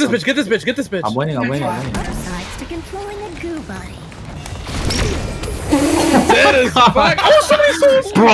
this bitch, get this bitch, get this bitch. I'm winning, I'm winning, I'm winning. Upsides to controlling a goo buddy. Dead as fuck. Oh, somebody saw.